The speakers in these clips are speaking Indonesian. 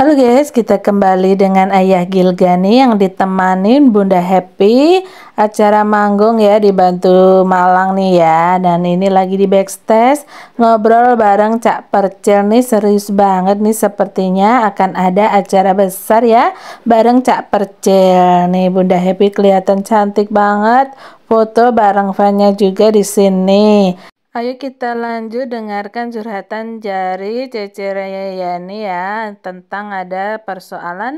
Halo guys, kita kembali dengan Ayah Gilgani yang ditemanin Bunda Happy. Acara manggung ya dibantu Malang nih ya. Dan ini lagi di backstage ngobrol bareng Cak Percil nih. Serius banget nih sepertinya akan ada acara besar ya bareng Cak Percil nih. Bunda Happy kelihatan cantik banget. Foto bareng fannya juga di sini Ayo kita lanjut dengarkan curhatan jari Cece Rayani ya tentang ada persoalan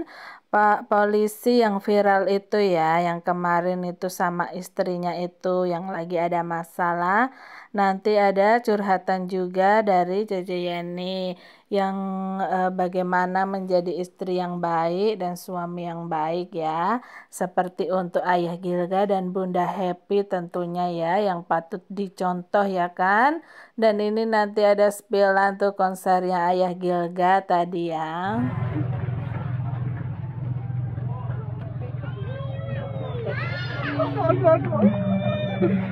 Pak polisi yang viral itu ya yang kemarin itu sama istrinya itu yang lagi ada masalah nanti ada curhatan juga dari Cece Yani yang eh, bagaimana menjadi istri yang baik dan suami yang baik ya. Seperti untuk Ayah Gilga dan Bunda Happy tentunya ya yang patut dicontoh ya kan. Dan ini nanti ada spillan tuh konsernya Ayah Gilga tadi ya. ya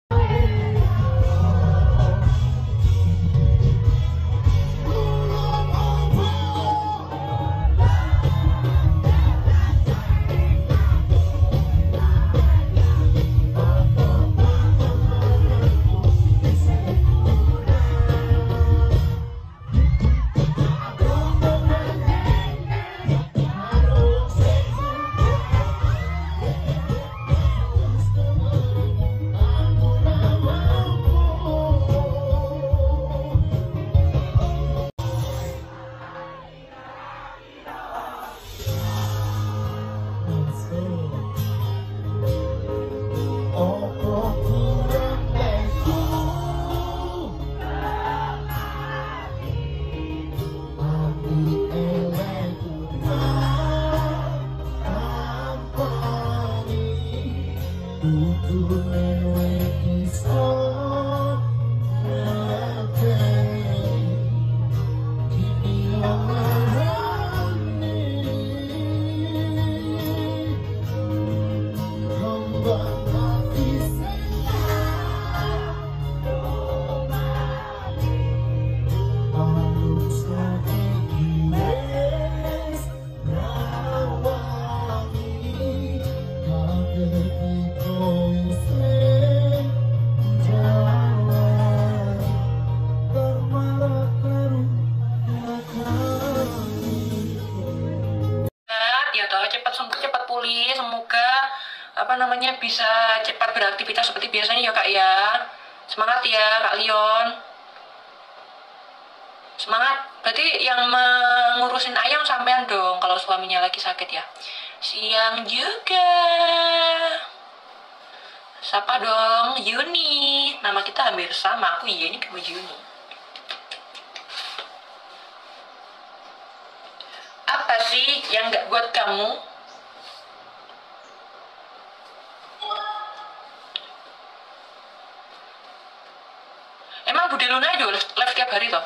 Bude Luna juga live, tiap hari toh.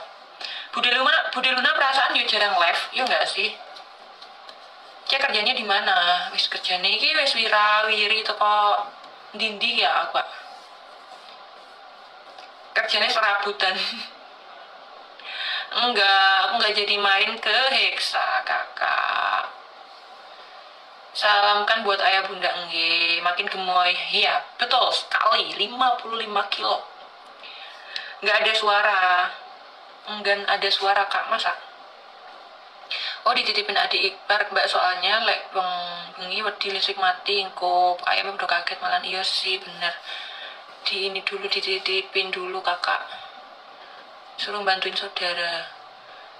Bude Luna Bude Luna perasaan juga jarang live ya nggak sih? Dia kerjanya di mana? Wis kerjanya ini wis wirawiri toko dindi ya aku kerjanya serabutan. Enggak aku enggak jadi main ke Hexa kakak. Salamkan buat ayah bunda engge makin gemoy. Iya betul sekali. 55 kilo nggak ada suara. Enggan ada suara kak. Masa? Oh dititipin adik ipar mbak soalnya lek bang bengi wedi listrik mati engko ayamnya udah kaget malah iya sih bener. Di ini dulu dititipin dulu kakak. Suruh bantuin saudara.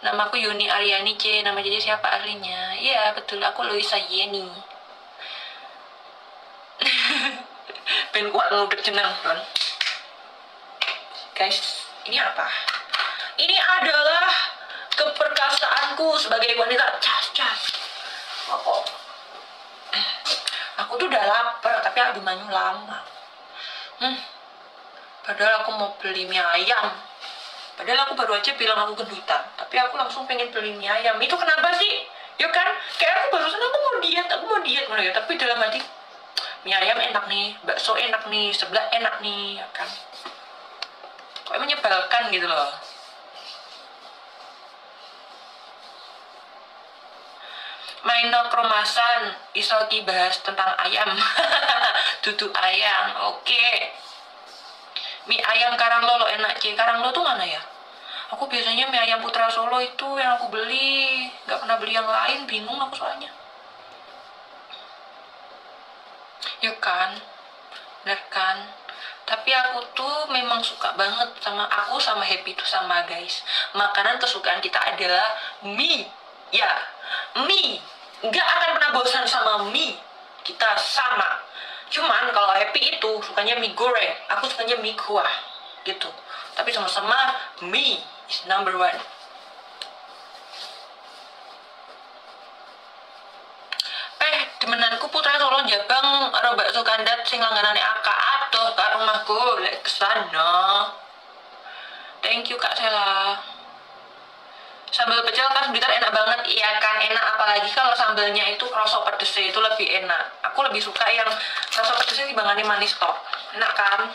Namaku Yuni Aryani C. Nama jadi siapa aslinya iya betul. Aku Loisa Yeni. Ben kuat ngudek jenang kan guys ini apa ini adalah keperkasaanku sebagai wanita cas cas apa aku tuh udah lapar tapi adu manyu lama hmm padahal aku mau beli mie ayam Padahal aku baru aja bilang aku gendutan, tapi aku langsung pengen beli mie ayam. Itu kenapa sih? Ya kan, kayak aku barusan aku mau diet, aku mau diet ya. Tapi dalam hati, mie ayam enak nih, bakso enak nih, sebelah enak nih, ya kan. Kayak menyebalkan gitu loh. Main no kromasan isoki bahas tentang ayam. Duduk ayam oke. Okay. mie ayam karang lolo enak c karang lo tuh mana ya? Aku biasanya mie ayam putra solo itu yang aku beli. Nggak pernah beli yang lain bingung aku soalnya. Ya kan? Bener kan tapi aku tuh memang suka banget sama aku sama happy tuh sama guys. Makanan kesukaan kita adalah mie. Ya mie. Nggak akan pernah bosan sama mie. Kita sama. Cuman kalau happy itu sukanya mie goreng. Aku sukanya mie kuah gitu. Tapi sama-sama mie is number one. Eh putra solo jabang karo bakso kandat sing langganane aka. aduh kak rumahku lek ke sana thank you kak Sela. Sambal pecel khas Blitar enak banget. Iya kan enak. Apalagi kalau sambalnya itu kroso pedesnya itu lebih enak. Aku lebih suka yang kroso pedesnya dibandingin manis toh. Enak kan?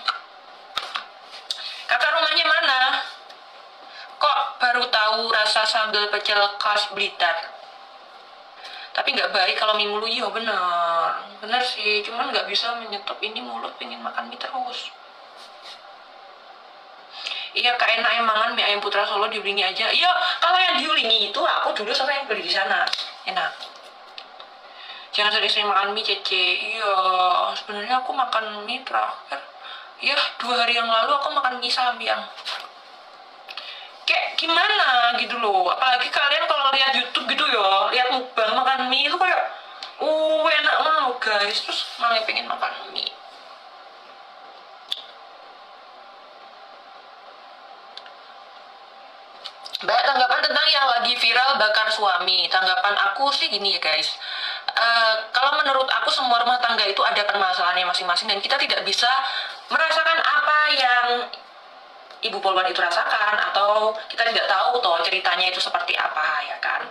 Kakak rumahnya mana? Kok baru tahu rasa sambal pecel khas Blitar tapi nggak baik kalau mie mulu iya bener bener sih cuman nggak bisa menyetop ini mulut pengen makan mie terus. Iya kak enak emangan mie ayam putra solo diulingi aja. Iya kalau yang diulingi itu aku dulu sama yang beli di sana. Enak. Jangan sering-sering makan mie cece. Iya sebenarnya aku makan mie terakhir. Ya dua hari yang lalu aku makan mie sambiang kayak gimana gitu loh apalagi kalian kalau lihat YouTube gitu ya lihat mukbang makan mie itu kayak uh enak banget guys terus malah pengen makan mie Mbak, tanggapan tentang yang lagi viral bakar suami. Tanggapan aku sih gini ya guys. Uh, kalau menurut aku semua rumah tangga itu ada permasalahannya masing-masing dan kita tidak bisa merasakan apa yang Ibu Polwan itu rasakan atau kita tidak tahu toh ceritanya itu seperti apa ya kan?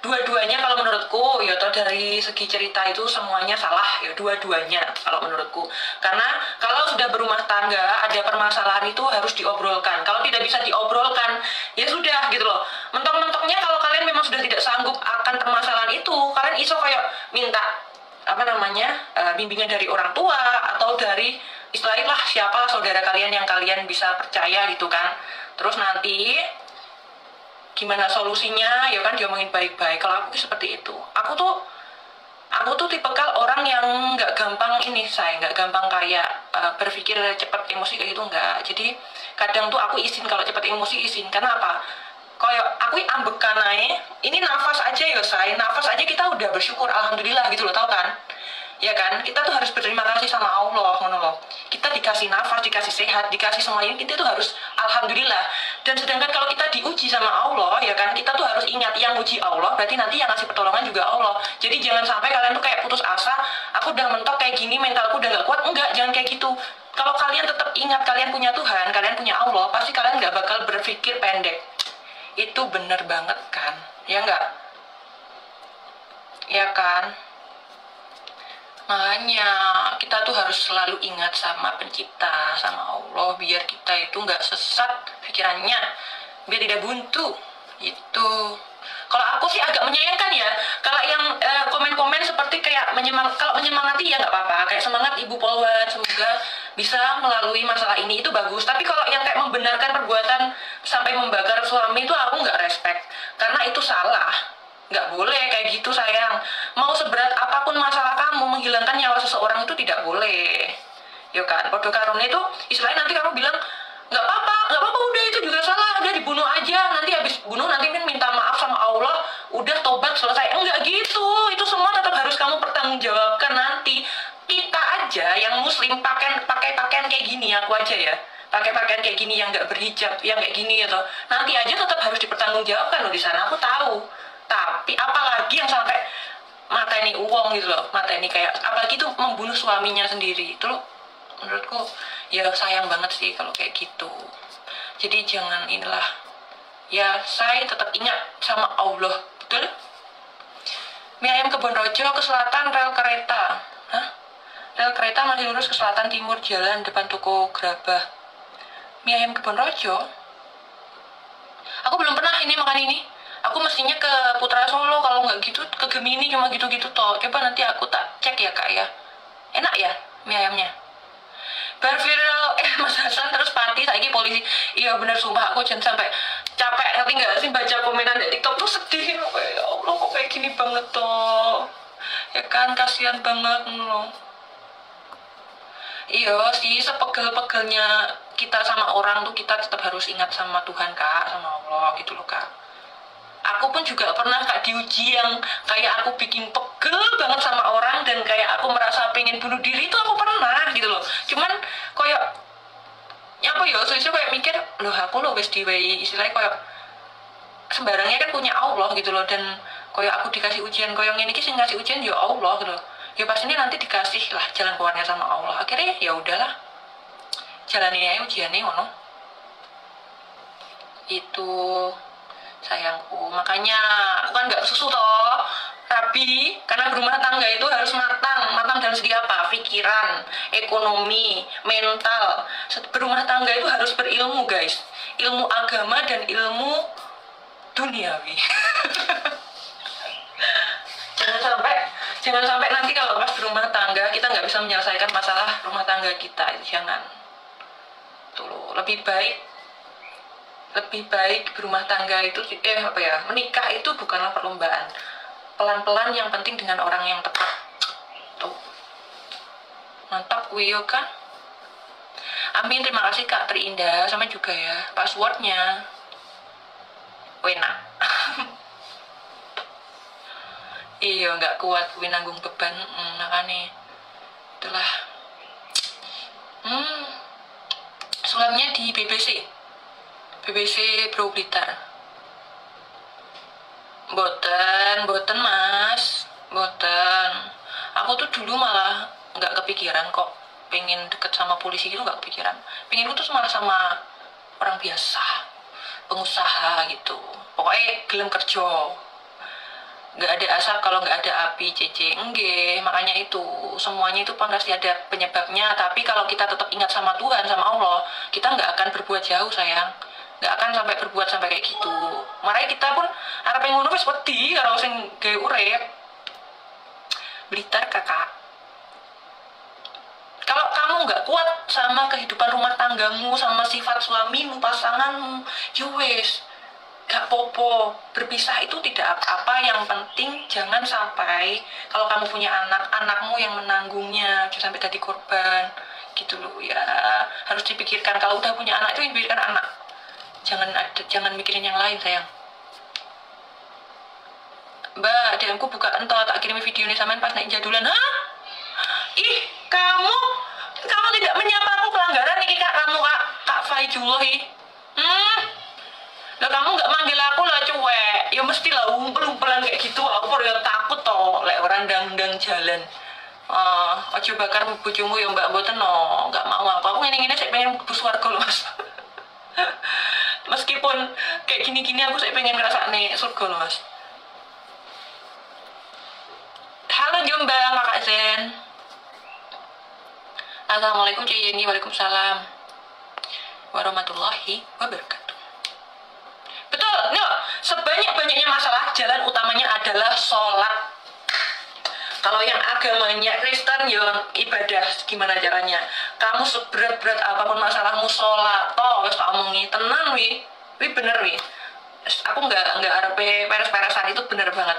Dua-duanya kalau menurutku ya toh dari segi cerita itu semuanya salah ya dua-duanya kalau menurutku. Karena kalau sudah berumah tangga ada permasalahan itu harus diobrolkan. Kalau tidak bisa diobrolkan ya sudah gitu loh. Mentok-mentoknya kalau kalian memang sudah tidak sanggup akan permasalahan itu kalian iso kayak minta apa namanya uh, bimbingan dari orang tua atau dari istilahnya lah siapa saudara kalian yang kalian bisa percaya gitu kan. Terus nanti gimana solusinya ya kan diomongin baik-baik. Kalau aku seperti itu. Aku tuh aku tuh tipe kal orang yang nggak gampang ini saya nggak gampang kayak uh, berpikir cepat emosi kayak gitu nggak. Jadi kadang tuh aku izin kalau cepat emosi izin. Karena apa? Kayak aku ambekan naik ini nafas aja ya saya nafas aja kita udah bersyukur alhamdulillah gitu loh tau kan ya kan? Kita tuh harus berterima kasih sama Allah ngono kita dikasih nafas dikasih sehat dikasih semuanya kita tuh harus alhamdulillah. Dan sedangkan kalau kita diuji sama Allah ya kan kita tuh harus ingat yang uji Allah berarti nanti yang ngasih pertolongan juga Allah. Jadi jangan sampai kalian tuh kayak putus asa aku udah mentok kayak gini mentalku udah gak kuat. Enggak jangan kayak gitu. Kalau kalian tetap ingat kalian punya Tuhan kalian punya Allah pasti kalian nggak bakal berpikir pendek. Itu bener banget kan? Ya enggak ya kan Makanya kita tuh harus selalu ingat sama pencipta, sama Allah, biar kita itu nggak sesat pikirannya, biar tidak buntu. Itu. Kalau aku sih agak menyayangkan ya, kalau yang komen komen-komen seperti kayak menyemang, kalau menyemangati ya nggak apa-apa, kayak semangat Ibu Polwan, semoga bisa melalui masalah ini itu bagus. Tapi kalau yang kayak membenarkan perbuatan sampai membakar suami itu aku nggak respect, karena itu salah nggak boleh kayak gitu sayang. Mau seberat apa pun masalah kamu menghilangkan nyawa seseorang itu tidak boleh. Yuk kan? Kode karunnya itu istilahnya nanti kamu bilang nggak apa-apa nggak apa-apa udah itu juga salah udah dibunuh aja. Nanti habis bunuh nanti min minta maaf sama Allah udah tobat selesai. Enggak gitu. Itu semua tetap harus kamu pertanggungjawabkan nanti. Kita aja yang muslim pakai pakai pakaian kayak gini aku aja ya. Pakai pakaian kayak gini yang nggak berhijab yang kayak gini gitu. Nanti aja tetap harus dipertanggungjawabkan loh di sana aku tahu tapi apalagi yang sampai mata ini uang gitu loh mata ini kayak apalagi itu membunuh suaminya sendiri. Itu loh menurutku ya sayang banget sih kalau kayak gitu. Jadi jangan inilah. Ya saya tetap ingat sama Allah. Betul? Mie ayam kebun rojo ke selatan rel kereta. Hah? rel kereta masih lurus ke selatan timur jalan depan toko gerabah. Mie ayam kebon rojo? Aku belum pernah ini makan ini aku mestinya ke Putra Solo kalau nggak gitu ke Gemini cuma gitu-gitu toh. Coba nanti aku tak cek ya kak ya. Enak ya mie ayamnya? Bar viral. Eh Mas Hasan terus pati lagi polisi. Iya bener sumpah aku jangan sampai capek. Tapi nggak sih baca komenan di TikTok tuh sedih. Ya Allah kok kayak gini banget toh? Ya kan kasihan banget loh. Iya sih sepegel-pegelnya kita sama orang tuh kita tetap harus ingat sama Tuhan kak sama Allah gitu loh kak aku pun juga pernah kak diuji yang kayak aku bikin pegel banget sama orang dan kayak aku merasa pengen bunuh diri itu aku pernah gitu loh. Cuman kayak ya apa ya saya kayak mikir loh aku loh wes diwehi istilahnya kayak sembarangnya kan punya Allah gitu loh. Dan kayak aku dikasih ujian kayak ini sih ngasih ujian ya Allah gitu loh. Ya ini nanti dikasih lah jalan keluarnya sama Allah. Akhirnya ya udahlah jalani aja ujiannya ngono. Itu sayangku. Makanya aku kan nggak susu toh. Rabi karena berumah tangga itu harus matang. Matang dalam segi apa? Pikiran ekonomi mental. Berumah tangga itu harus berilmu guys. Ilmu agama dan ilmu duniawi. Jangan sampai jangan sampai nanti kalau pas berumah tangga kita nggak bisa menyelesaikan masalah rumah tangga kita. Jangan. Tuh lebih baik lebih baik berumah tangga itu eh apa ya menikah itu bukanlah perlombaan. Pelan-pelan yang penting dengan orang yang tepat. Tuh mantap kuyo kan amin terima kasih kak terindah sama juga ya passwordnya. Wena. Iya nggak kuat kuwi nanggung beban hmm, makanya. Itulah. Hmm. Sulamnya di BBC BBC Bro Blitar boten boten mas. Boten aku tuh dulu malah nggak kepikiran kok. Pengen deket sama polisi itu nggak kepikiran. Pengen tuh malah sama orang biasa pengusaha gitu. Pokoknya gelem kerja. Nggak ada asap kalau nggak ada api cc enggak makanya itu semuanya itu pasti ada penyebabnya. Tapi kalau kita tetap ingat sama Tuhan sama Allah kita nggak akan berbuat jauh sayang nggak akan sampai berbuat sampai kayak gitu. Makanya kita pun yang ngono wis wedi karo sing gawe urip. Blitar kakak. Kalau kamu nggak kuat sama kehidupan rumah tanggamu sama sifat suamimu pasanganmu wes gak popo berpisah itu tidak apa-apa yang penting jangan sampai kalau kamu punya anak anakmu yang menanggungnya jangan sampai jadi korban. Gitu loh ya. Harus dipikirkan kalau udah punya anak itu dipikirkan anak jangan jangan mikirin yang lain sayang. Mbak DM ku buka entah tak kirim video ini samain pas naik jadulan. Hah? Ih kamu kamu tidak menyapa aku pelanggaran nih kak. Kamu kak kak Faijullah hmm? Lah kamu nggak manggil aku lah cuek. Ya mesti lah umpel-umpelan kayak gitu. Aku udah takut toh lek orang dang-dang jalan. Uh, ojo bakar bujumu ya mbak. Boten no. Nggak mau aku. Aku ini saya pengen bus warga loh mas meskipun kayak gini-gini aku saya pengen ngerasa nih surga loh mas. Halo Jombang kakak Zen. Assalamualaikum Cik Yeni. Waalaikumsalam. Warahmatullahi wabarakatuh. Betul no. Sebanyak-banyaknya masalah jalan utamanya adalah sholat kalau yang agamanya Kristen ya ibadah gimana caranya? Kamu seberat-berat apa pun masalahmu sholat toh wes tak omongi tenang wi. Wi bener wi. Aku nggak nggak ada peres-peresan itu bener banget.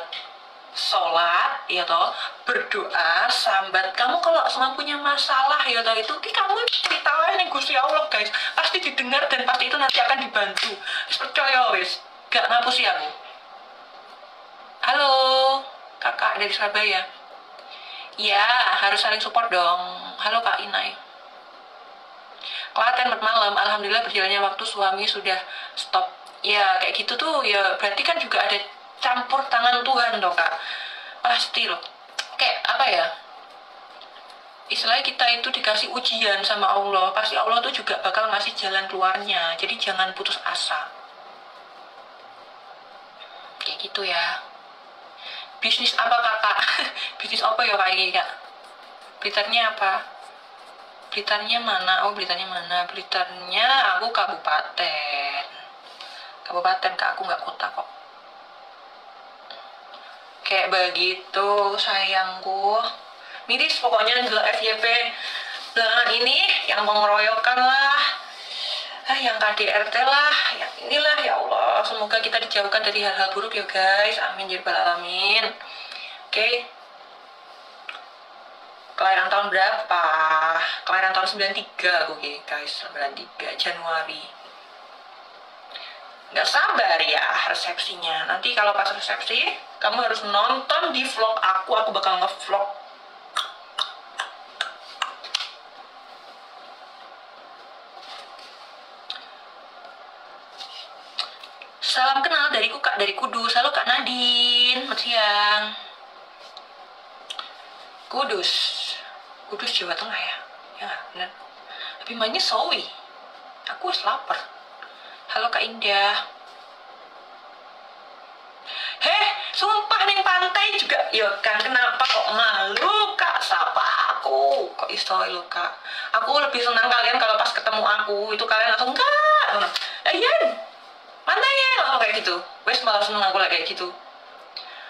Sholat ya toh berdoa sambat. Kamu kalau semua punya masalah ya toh itu kamu cerita nih gusti allah guys. Pasti didengar dan pasti itu nanti akan dibantu. Percaya wis. Gak ngapusi aku. Halo kakak dari Surabaya Iya, harus saling support dong. Halo Kak Inai. Klaten bermalam, Alhamdulillah berjalannya waktu suami sudah stop. Ya, kayak gitu tuh, ya berarti kan juga ada campur tangan Tuhan dong Kak. Pasti loh. Kayak apa ya, istilahnya kita itu dikasih ujian sama Allah, pasti Allah tuh juga bakal ngasih jalan keluarnya. Jadi jangan putus asa. Kayak gitu ya bisnis apa kakak bisnis apa ya kayak kak? Twitternya apa? Blitarnya mana? Oh Blitarnya mana? Blitarnya aku kabupaten. Kabupaten kak. Aku nggak kota kok. Kayak begitu sayangku. Miris pokoknya gila FYP belakangan ini yang mengeroyokan lah. Ah, yang KDRT lah yang inilah ya Allah. Semoga kita dijauhkan dari hal-hal buruk ya guys. Amin ya alamin. Oke. Okay. kelahiran tahun berapa? Kelahiran tahun 93 oke okay, guys 93 Januari. Nggak sabar ya resepsinya. Nanti kalau pas resepsi kamu harus nonton di vlog aku. Aku bakal ngevlog Salam kenal dariku Kak dari Kudus. Halo Kak Nadine. Selamat siang. Kudus. Kudus Jawa Tengah ya? Ya, benar. Tapi mainnya Sawi. Aku wis lapar. Halo Kak Indah. Heh, sumpah nih pantai juga. Ya kan, kenapa kok malu Kak? Sapa aku? Kok iso lo Kak? Aku lebih senang kalian kalau pas ketemu aku. Itu kalian langsung, Kak. Eh, Yan, pantai ya oh, kayak gitu. Wes malah seneng aku kayak gitu.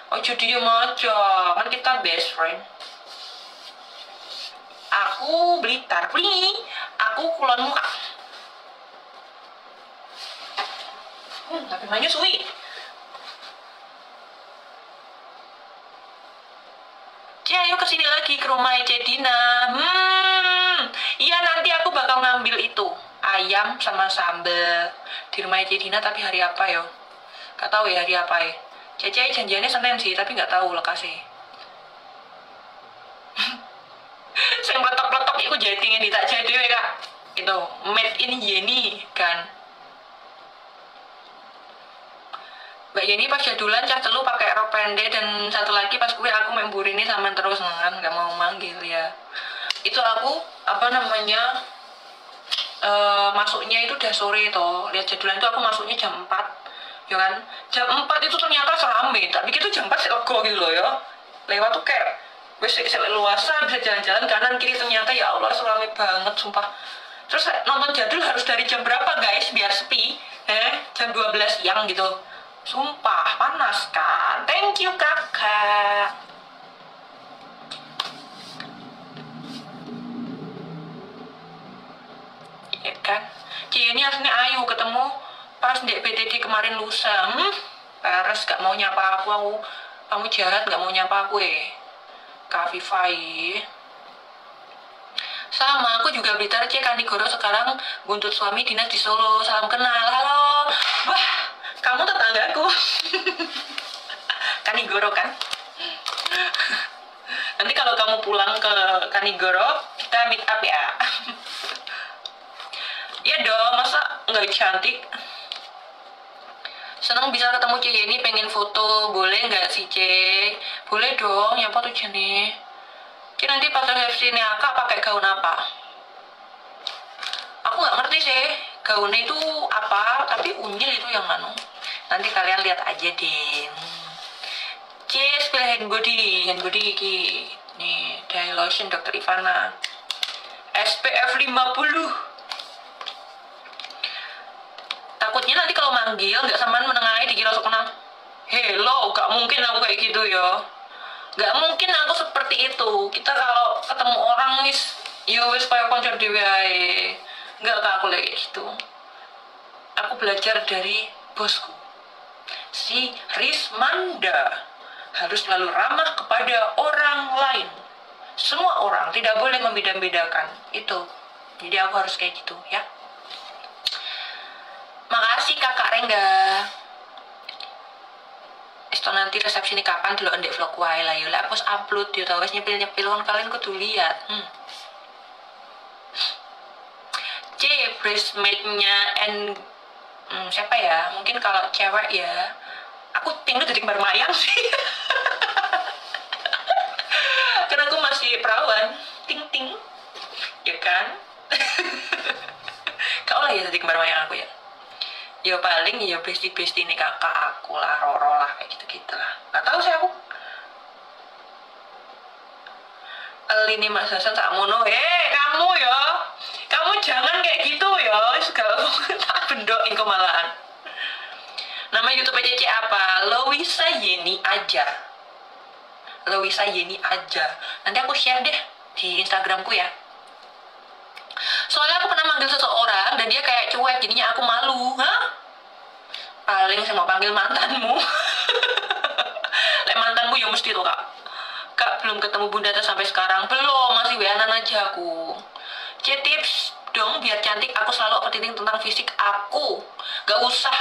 Oh jadi aja kan kita best friend. Aku Blitar Pli aku kulon muka. Hmm tapi mainnya suwi. Cie, ayo ke sini lagi ke rumah Cedina. Hmm, iya nanti aku bakal ngambil itu ayam sama sambel. Di rumah Dina tapi hari apa yo gak tahu ya hari apa ya. Cece janjiannya Senin sih tapi nggak tahu lokasi. Saya peletok-peletok di tak jadi ya kak. Itu made in Yeni kan. Mbak Yeni pas jadulan cah telu pakai rok pendek dan satu lagi pas gue aku main ini sama terus kan nggak mau manggil ya. Itu aku apa namanya uh, masuknya itu udah sore toh. Lihat jadwalnya itu aku masuknya jam 4 ya kan? Jam 4 itu ternyata serame tapi itu jam 4 sih lego gitu loh ya. Lewat tuh kayak wes luasa bisa jalan-jalan kanan kiri. Ternyata ya Allah serame banget sumpah. Terus nonton jadul harus dari jam berapa guys? Biar sepi eh jam 12 siang gitu. Sumpah panas kan? Thank you kakak ya kan? Cie ini aslinya ayu ketemu pas di PTD kemarin lusa hmm? Peres gak mau nyapa aku aku kamu jahat gak mau nyapa aku eh. Kak Vivai sama aku juga Blitar cek Kanigoro sekarang buntut suami dinas di Solo. Salam kenal halo. Wah kamu tetanggaku. Kanigoro kan? Nanti kalau kamu pulang ke Kanigoro kita meet up ya Iya dong, masa nggak cantik? Senang bisa ketemu Cek ini pengen foto, boleh nggak sih Cek? Boleh dong, ya apa tuh Jenny? Cek nanti pas resepsi ini akak pakai gaun apa? Aku nggak ngerti sih, gaunnya itu apa, tapi unyil itu yang mana? Nanti kalian lihat aja deh. Cheers, pilih hand body, hand body iki. Nih, dari lotion Dr. Ivana. SPF 50 takutnya nanti kalau manggil nggak samaan menengahi dikira sok kenal hello gak mungkin aku kayak gitu ya. Gak mungkin aku seperti itu. Kita kalau ketemu orang wis yo ya wis kayak konco dewe nggak aku kayak gitu. Aku belajar dari bosku si Rismanda. Harus selalu ramah kepada orang lain. Semua orang tidak boleh membeda-bedakan. Itu. Jadi aku harus kayak gitu ya Makasih kakak Rengga. Itu nanti resepsi ini kapan dulu ndek vlog wae lah yuk. Lah upload yo tau wis nyepil-nyepil kan kalian kudu lihat. Hmm. C breastmate-nya and hmm, siapa ya? Mungkin kalau cewek ya. Aku tinggal jadi kembar mayang sih. Karena aku masih perawan. Ting ting. Ya kan? Kau lah ya jadi kembar mayang aku ya ya paling ya besti besti ini kakak aku lah roro lah kayak gitu gitu lah nggak tahu sih aku Aline Mas Hasan sak mono. Eh, kamu ya. Kamu jangan kayak gitu ya. Segala tak bendok engko malahan. Nama YouTube Cece apa? Loisa Yeni aja. Loisa Yeni aja. Nanti aku share deh di Instagramku ya. Soalnya aku pernah manggil seseorang dan dia kayak cuek, jadinya aku malu. Hah? Paling saya mau panggil mantanmu. Lek mantanmu ya mesti tuh kak. Kak belum ketemu bunda tuh sampai sekarang. Belum, masih weanan aja aku. C tips dong biar cantik aku selalu overthinking tentang fisik aku gak usah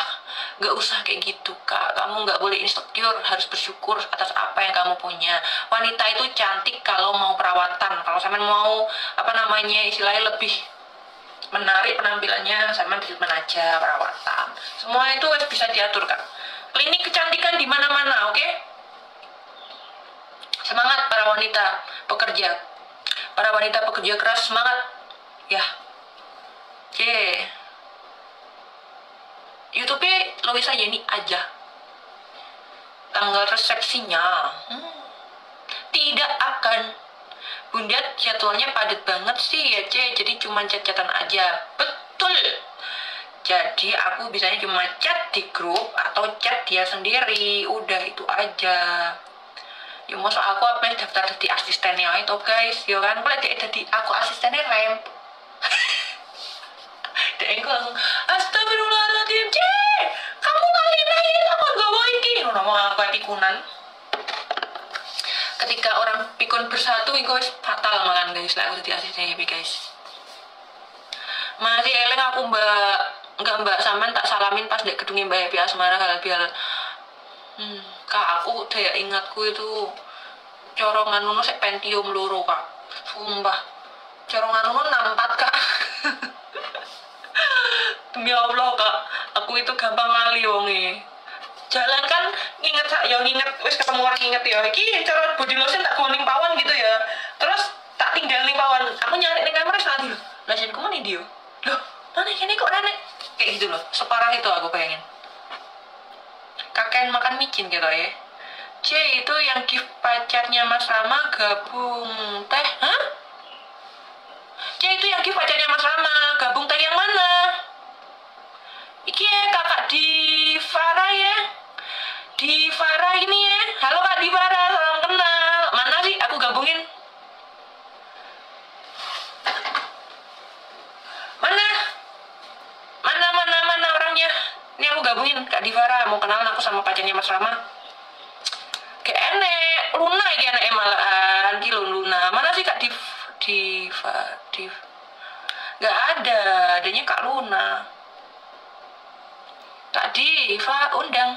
gak usah kayak gitu kak. Kamu gak boleh insecure harus bersyukur atas apa yang kamu punya. Wanita itu cantik kalau mau perawatan. Kalau sama mau apa namanya istilahnya lebih menarik penampilannya sama treatment aja perawatan. Semua itu bisa diatur kak. Klinik kecantikan di mana-mana oke? Okay? semangat para wanita pekerja. Para wanita pekerja keras semangat. Ya. Oke YouTube Loisa Yeni aja. Tanggal resepsinya hmm. tidak akan. Bunda jadwalnya padat banget sih ya C jadi cuma chat-chatan aja. Betul. Jadi aku bisanya cuma chat di grup atau chat dia sendiri. Udah itu aja. Ya masuk aku apa daftar di asistennya itu guys? Ya kan? Jadi aku asistennya rem. Dan aku langsung gak mau aku pikunan? Ketika orang pikun bersatu itu fatal makan guys. Lah aku jadi ya guys. Masih eleng aku mbak. Enggak mbak. Saman tak salamin pas dek gedungnya mbak Happy Asmara kalau biar hmm, kak aku daya ingatku itu corongan nuno sek pentium loro kak. Sumpah. Corongan nuno nampak kak. Demi Allah kak. Aku itu gampang lali wonge jalan kan nginget ya nginget wis ketemu orang nginget ya iki cara body lotion tak goning pawon gitu ya terus tak tinggal ning pawon. Aku nyari ning kamar saat dulu lotion kamu nih dia loh mana ini kok nenek kayak gitu loh. Separah itu aku pengen kakek makan micin gitu ya. C itu yang gift pacarnya Mas Rama gabung teh. Hah? C itu yang gift pacarnya Mas Rama gabung teh yang mana? Iki ya kakak di Farah ya. Di Farah ini ya. Halo kak di Farah salam kenal. Mana sih aku gabungin? Mana? Mana mana mana orangnya? Ini aku gabungin kak di Farah mau kenalan aku sama pacarnya Mas Rama. Kayak enek. Luna ya enek malahan. Luna. Mana sih kak di di di nggak ada. Adanya kak Luna kak Diva undang.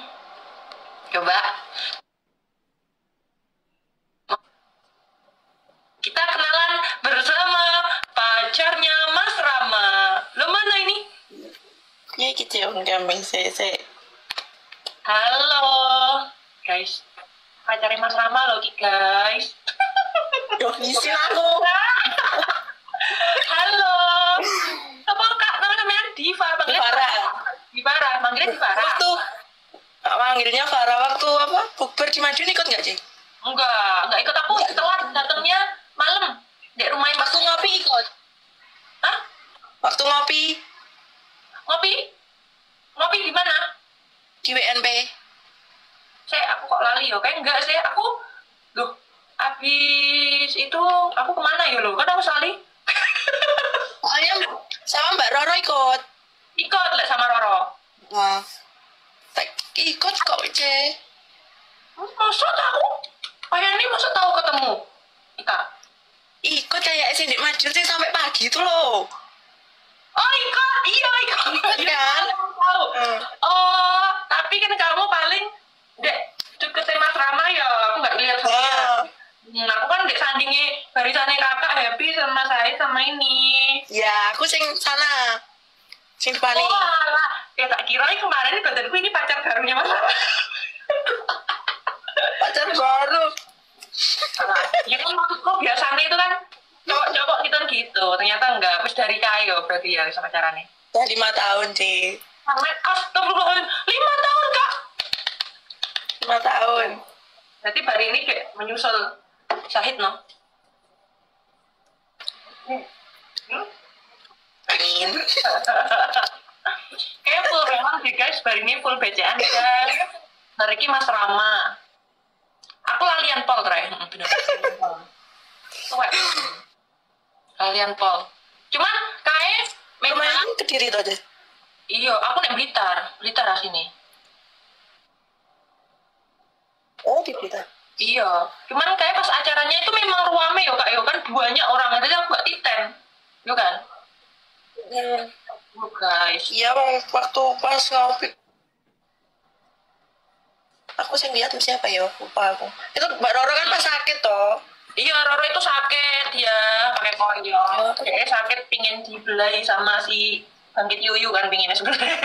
Coba. Kita kenalan bersama pacarnya Mas Rama. Lo mana ini? Ya ya kambing saya saya. halo. Guys pacarnya Mas Rama Ki, guys. Duh, ngisi aku. halo apa kak namanya Diva panggilnya Farah. Divara Waktu manggilnya Farah waktu apa? Bukber di Madiun ikut nggak sih? enggak enggak ikut aku telat datangnya malam di rumahnya Mas Waktu ngopi ikut. Hah? Waktu ngopi ngopi di mana di WNP. saya aku kok lali ya kayak enggak sih aku loh habis itu aku ke mana ya lo kan aku sali Soalnya sama Mbak Roro ikut. ikut lek sama Roro Wah. Tak ikut kok Ce. masa tahu kayak ini masa tahu ketemu Ika Ikut kayak sih di Madiun sih sampai pagi itu loh. oh ikut iya ikut Ikut kan? Aku tahu Hmm. oh tapi kan kamu paling dek deket Mas Rama ya aku nggak lihat Oh. Hmm, aku kan dek sandingi barisannya kakak happy sama saya sama ini Ya, aku sing sana. Sing depan Oh alah, ya tak kira kemarin badanku ini pacar barunya mas. Pacar baru. ya kan maksudku biasanya itu kan cowok-cowok gitu gitu, ternyata enggak, terus dari kayu berarti ya sama pacarannya. Udah lima tahun sih. Sampai astagfirullahaladzim, lima tahun kak. Lima tahun. Berarti baru ini kayak menyusul Syahid no? Amin. Kayak full memang sih guys, hari ini full bacaan guys. Hari ini Mas Rama. Aku lalian pol, bener. Tuwek. Lalian pol. Cuman Lumayan memang kediri itu aja. iya, aku nek Blitar, Blitar sini. Oh, di Blitar. Iya, cuman kayak pas acaranya itu memang ruame yo kak yo kan banyak orang jadi aku gak titen, yo kan? Hmm. Yo guys, Iya, waktu pas ngopi. Aku sih lihat siapa ya, lupa aku. Itu Mbak Roro kan pas sakit toh. iya Roro itu sakit ya pakai koyo, kayak sakit pingin dibelai sama si bangkit yuyu kan pinginnya sebenarnya.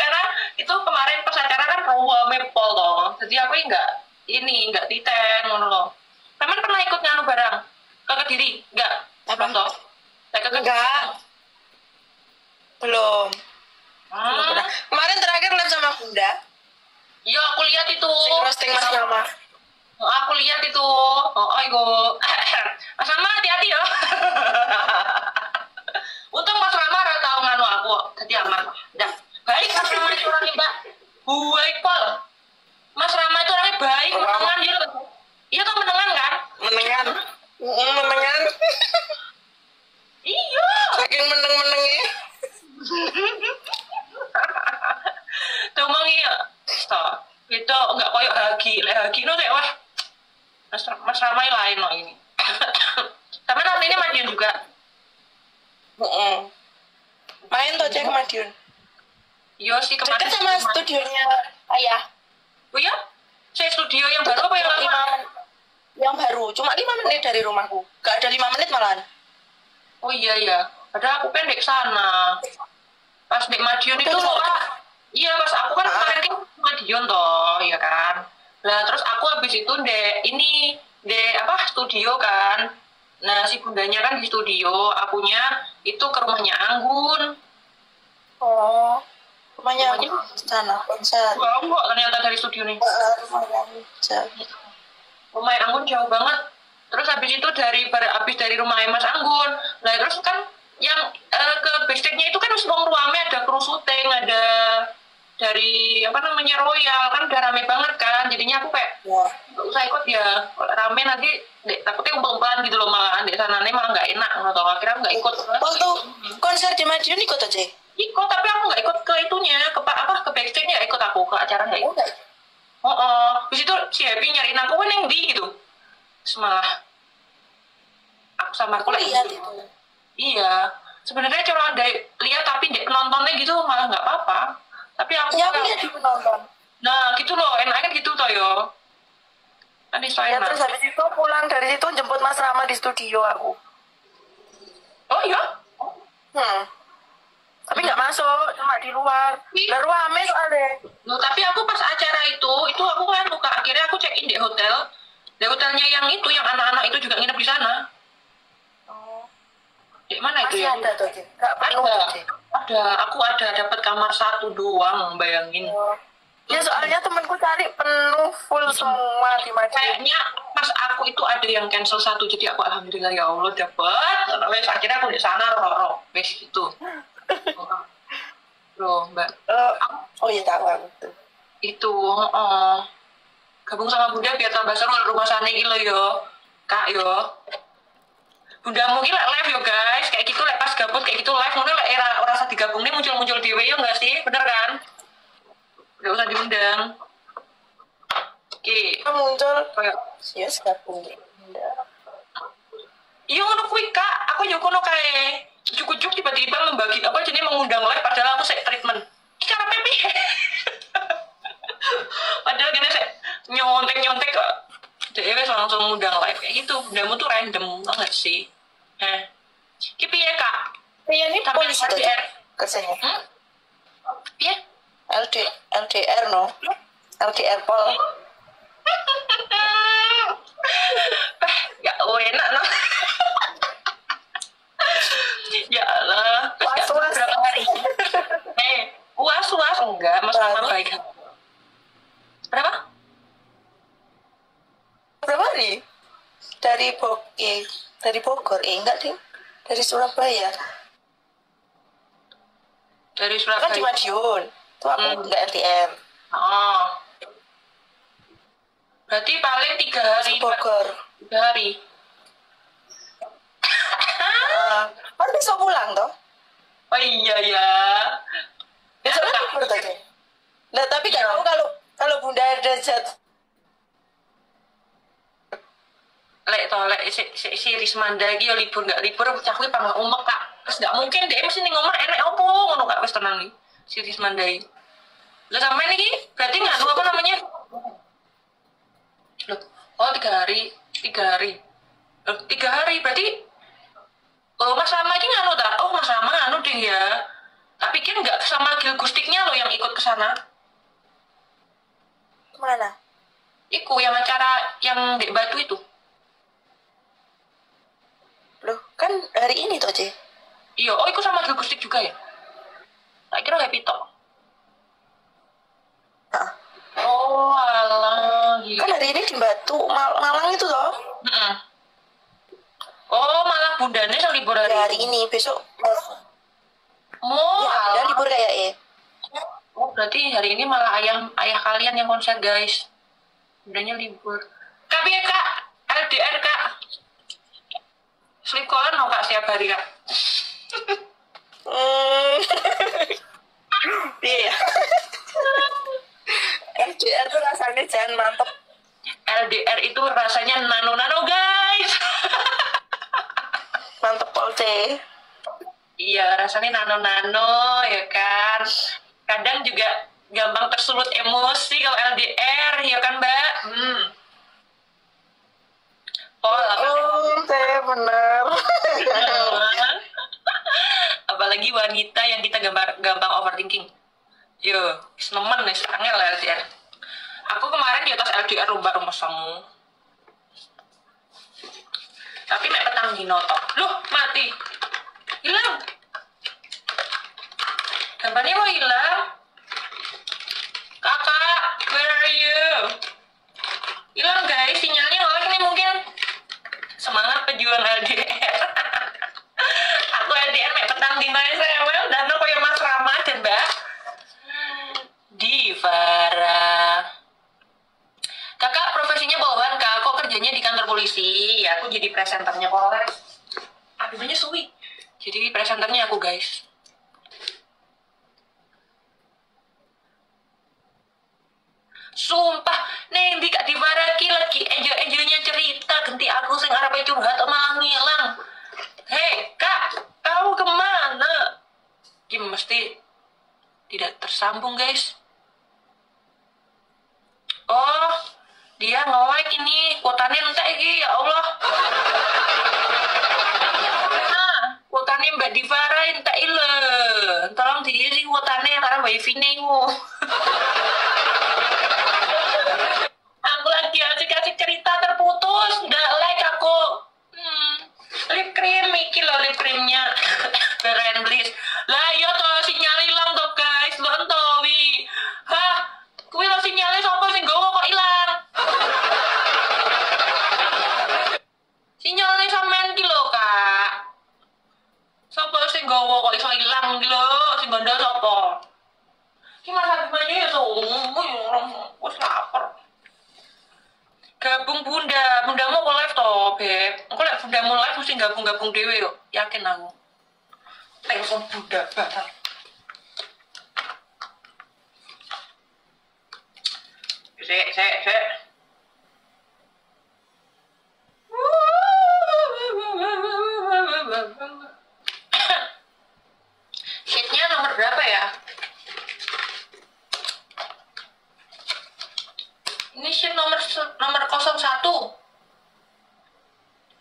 Karena itu kemarin pas acara kan ruame pol toh, jadi aku nggak ini nggak titen ngono loh. Teman pernah ikut nganu barang ke kediri nggak? Apa? Belum toh? Ke. Enggak. Belum. Hmm. Kemarin terakhir live sama Bunda. Iya, aku lihat itu. Sing roasting Mas Rama. Oh, aku lihat itu. Oh, oh iku. Mas Rama hati-hati ya. Untung Mas Rama ora tahu nganu aku. Jadi aman. Dah. Baik Mas Rama orangnya, Mbak. Baik, Pol. Mas Rama itu orangnya baik, Wow. menengan dia. Iya tuh menengan kan? Menengan. Mm, menengan. Iya. Saking meneng-menengnya. Mau iya. Toh. Itu enggak koyo Hagi. Lek Hagi no kayak wah. Mas, Mas Rama lain loh ini. Tapi nanti ini Madiun juga. Mm-mm. Main tuh cek Madiun. Iya sih kemarin. Dekat sama studionya ayah. Oh iya? Saya studio yang baru apa yang lama? Lima yang baru, cuma lima menit dari rumahku. Gak ada lima menit malahan. Oh iya iya. Padahal aku pendek sana. Pas di Madiun itu loh. Iya pas aku kan Ah. kemarin kan ke Madiun toh, iya kan. Nah terus aku habis itu dek ini de apa studio kan. Nah si bundanya kan di studio, akunya itu ke rumahnya Anggun. Oh, rumahnya aku sana konser. Wah, kok ternyata dari studio nih. Eh, rumahnya jauh. rumah Anggun jauh banget terus habis itu dari habis dari rumah Mas Anggun nah terus kan yang eh, ke backstage-nya itu kan wong ruame ada kru syuting ada dari apa namanya Royal kan udah rame banget kan jadinya aku kayak Wah, nggak usah ikut ya rame nanti dek, takutnya umpel-umpelan gitu loh malahan di sana malah nggak enak atau akhirnya nggak ikut waktu konser di Madiun ikut aja. Ikut tapi aku nggak ikut ke itunya ke pa- apa ke backstage-nya nggak ikut aku ke acara nggak ikut Oh. Oh, oh. Terus itu si Happy nyariin aku kan yang di gitu. Terus malah aku sama aku Aku lagi lihat itu. Iya. Sebenarnya kalau ada lihat tapi dek penontonnya gitu malah nggak apa-apa. Tapi aku Ya, aku di penonton. Nah, gitu loh, enaknya gitu toh yo. Kan iso Ya, enak. terus habis itu pulang dari situ jemput Mas Rama di studio aku. Oh iya? Hmm. Tapi nggak masuk, cuma di luar. Lah rame soalnya. Loh, tapi aku pas acara itu, itu aku kan buka akhirnya aku check in di hotel. Di hotelnya yang itu, yang anak-anak itu juga nginep di sana. Oh, Di mana itu ya? ada tuh. Nggak penuh Ada, tuh, ada. Aku ada dapat kamar satu doang, bayangin. Oh. Ya soalnya temenku cari penuh full semua di Madiun. kayaknya pas aku itu ada yang cancel satu jadi aku alhamdulillah ya Allah dapet wes akhirnya aku di sana roh wes itu loh mbak. Eh, oh iya tahu aku. Tuh. itu oh, gabung sama bunda biar tambah seru rumah sana gitu loh yo. Kak yo. Bunda mungkin lek live yo guys. Kayak gitu lek pas gabut kayak gitu live. Mungkin lek era rasa digabung nih muncul muncul di yo nggak sih? Bener kan? Nggak usah diundang. Oke. Kan muncul? Kayak ya gabung Enggak. Iya ngono kuwi kak, aku yo kono kae cukup tiba-tiba membagi apa jenis mengundang live padahal aku sek treatment. Karepe piye? padahal kene sek nyontek-nyontek kok. Dia langsung ngundang live kayak gitu. Bundamu tuh random banget sih. Eh. Ki piye kak? Iya ini polisi LDR. kerjanya. Hmm? Piye? LD, LDR no. LDR Pol. Ya enak no. ya Allah. Ya, Was-was. berapa hari? eh, was was enggak, mas Baru? mama baik. Berapa? Berapa hari? dari Bog eh, dari Bogor eh enggak ding dari Surabaya Dari kan di Surabaya. Madiun tuh aku Hmm. nggak LDR Oh. Berarti paling tiga hari. Bogor Tiga hari. Ah, kan besok pulang toh Oh iya ya. besok kan libur tadi nah tapi Iya. tahu kalau kalau Bunda ada jat Lek to lek si, si, si Rismanda iki ya libur nggak libur cah kuwi pangak umek kak. Terus nggak mungkin deh mesti ning omah enek opo ngono kak wis tenang nih. Si Rismanda iki. Lah sampean iki berarti nganu apa namanya? Loh, oh tiga hari, tiga hari. Loh, tiga hari berarti Oh, Mas Rama ini nganu tak? Oh, Mas Rama nganu deh ya. Tak pikir nggak sama Gil Gustiknya loh yang ikut ke sana. ke mana Iku yang acara yang di Batu itu. loh kan hari ini toh Ce Iya, oh ikut sama Gil Gustik juga ya? Tak kira happy. Ah, Oh, alah. Gila. kan hari ini di Batu Mal- Malang itu toh Mm-mm. Oh, malah bundanya yang libur hari, ya, hari ini besok Oh, ya, ada libur kayak eh Oh, berarti hari ini malah ayah ayah kalian yang konser, guys. Bundanya libur. Tapi ya, Kak, LDR, Kak. Sleep callan mau Kak setiap hari, Kak. Hmm. Iya. LDR tuh rasanya jangan mantep. LDR itu rasanya nano-nano, guys. Mantep pol C. Iya, rasanya nano-nano, ya kan. Kadang juga gampang tersulut emosi kalau LDR, ya kan, Mbak? Hmm. Oh, apa? Bener. Apalagi wanita yang kita gambar, gampang overthinking. Yo, senemen nih, angel LDR. Aku kemarin di atas LDR rumah rumah samu. Tapi mek petang dino tok. Loh, mati. Hilang. Gambarnya mau hilang. Kakak, where are you? Hilang guys, sinyalnya nolak nih mungkin. Semangat pejuang LDR. aku LDR mek petang dino sewel dan aku yang Mas Rama dan Mbak Divara. Kakak profesinya bawahan kak, kok kerjanya di kantor polisi? Ya aku jadi presenternya Polres. Akhirnya suwi. Jadi presenternya aku guys. Sumpah, neng di kak Divaraki lagi enjoy-enjoynya cerita ganti aku sing arep curhat malah ngilang. Hei, Kak, kamu ke mana? Kim mesti tidak tersambung, guys. Oh, dia nge-like ini kuotanya entek iki, ya Allah. Nah, kuotanya Mbak Divara entek ile. Tolong diisi kuotanya karena wifi nih aku lagi asik-asik cerita terputus nggak like aku hmm. lip cream iki loh lip creamnya keren please lah iya toh sinyal hilang toh guys lo entowi hah kuwi lo sinyalnya sopo sing gowo kok hilang sinyalnya sampean ki lho kak sopo sing gowo kok iso hilang ki lho sing gondol sopo Ki Mas Habibanya ya somo ya orang wis lapar gabung bunda bunda mau ke live toh beb aku lihat bunda mau live mesti gabung-gabung dewe yuk yakin aku telepon bunda barang sek sek sek sheetnya nomor berapa ya ini sheet nomor se- nomor 01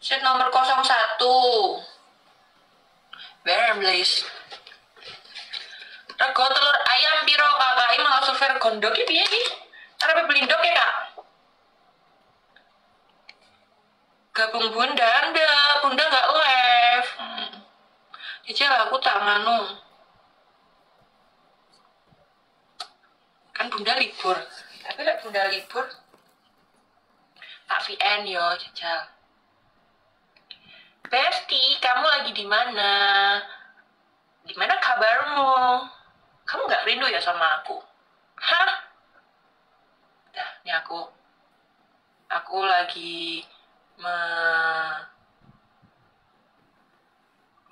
sheet nomor 01 Where please Rego telur ayam piro kakak ini malah survei gondok ini piye iki arep beli ndok ya kak gabung bunda anda bunda nggak live hmm. Aku tak nganu kan bunda libur tapi lek bunda libur tak VN yo jajal Besti, kamu lagi di mana? Di mana kabarmu? Kamu nggak rindu ya sama aku? Hah? Dah, ini aku. Aku lagi me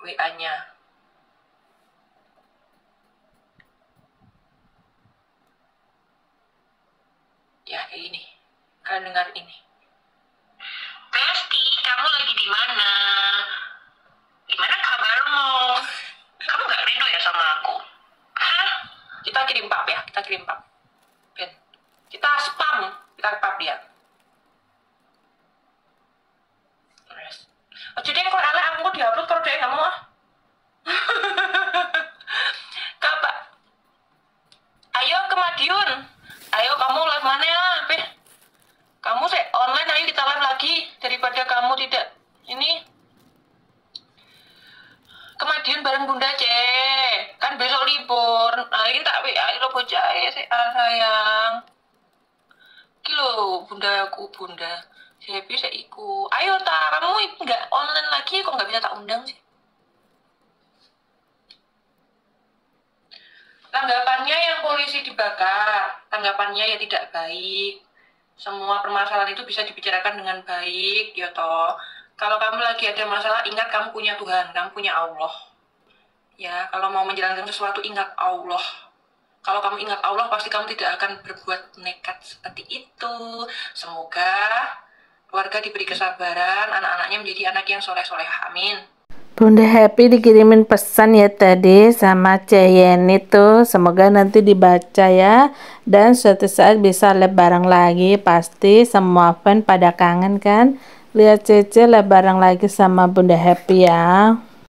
WA-nya. Ya, kayak gini. Kalian dengar ini. Besti, kamu lagi di mana? Gimana kabarmu? Kamu nggak rindu ya sama aku? Hah? Kita kirim pap ya, kita kirim pap. Ben. Kita spam, kita pap dia. Jadi kok elek aku diupload kalau dia nggak mau ah. Kapak. Ayo ke Madiun. Ayo kamu live mana ya, Ben? Kamu sih online, ayo kita live lagi daripada kamu tidak ini kemadian bareng bunda cek kan besok libur nah ini tak WA lo bocah ah, sayang kilo bunda aku bunda saya bisa ikut ayo tak kamu nggak online lagi kok nggak bisa tak undang sih tanggapannya yang polisi dibakar tanggapannya ya tidak baik semua permasalahan itu bisa dibicarakan dengan baik ya toh kalau kamu lagi ada masalah, ingat kamu punya Tuhan, kamu punya Allah. Ya, kalau mau menjalankan sesuatu, ingat Allah. Kalau kamu ingat Allah, pasti kamu tidak akan berbuat nekat seperti itu. Semoga keluarga diberi kesabaran, anak-anaknya menjadi anak yang soleh-soleh. Amin. Bunda Happy dikirimin pesan ya tadi sama Ceyeni tuh. Semoga nanti dibaca ya. Dan suatu saat bisa live bareng lagi. Pasti semua fan pada kangen kan? Lihat Cece lah bareng lagi sama Bunda Happy ya